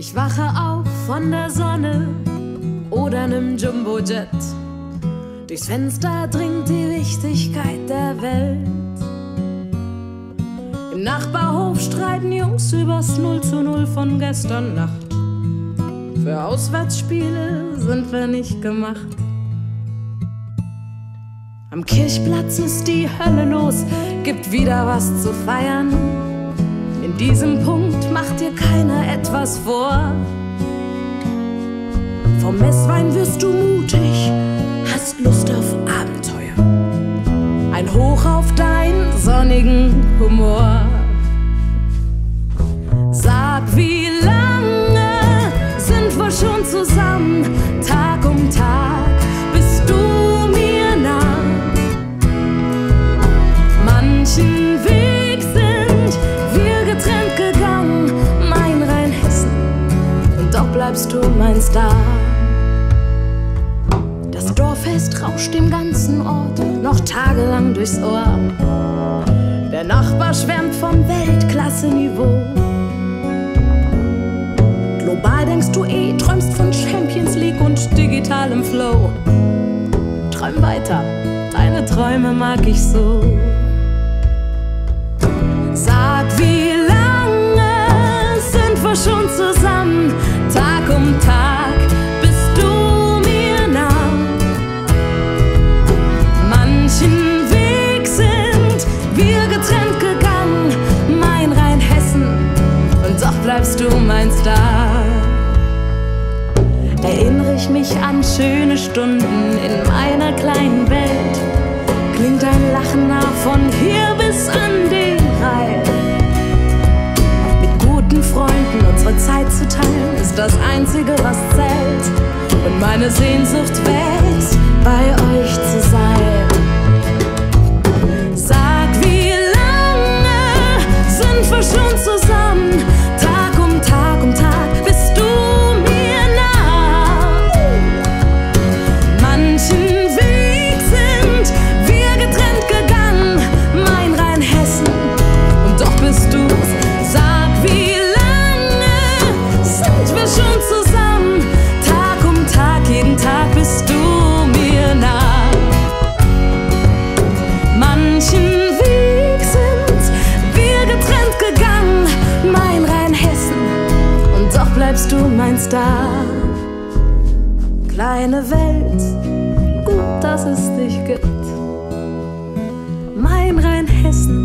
Ich wache auf von der Sonne oder nem Jumbojet. Durchs Fenster dringt die Wichtigkeit der Welt. Im Nachbarhof streiten Jungs übers 0 zu 0 von gestern Nacht. Für Auswärtsspiele sind wir nicht gemacht. Am Kirchplatz ist die Hölle los, gibt wieder was zu feiern. In diesem Punkt macht dir keiner etwas vor. Vom Messwein wirst du mutig, hast Lust auf Abenteuer. Ein Hoch auf deinen sonnigen Humor. Sag, wie lange sind wir schon zusammen, Tag um Tag? Bist du mir nah? Manchen Weg bleibst du mein Star. Das Dorffest rauscht dem ganzen Ort noch tagelang durchs Ohr. Der Nachbar schwärmt vom Weltklasse-Niveau. Global denkst du eh, träumst von Champions League und digitalem Flow. Träum weiter, deine Träume mag ich so. Bleibst du mein Star. Erinnere ich mich an schöne Stunden in meiner kleinen Welt, klingt dein Lachen nah von hier bis an den Rhein. Mit guten Freunden unsere Zeit zu teilen, ist das Einzige, was zählt. Und meine Sehnsucht wächst, bei euch zu sein. bist du mein Star. Kleine Welt, gut, dass es dich gibt. Mein Rheinhessen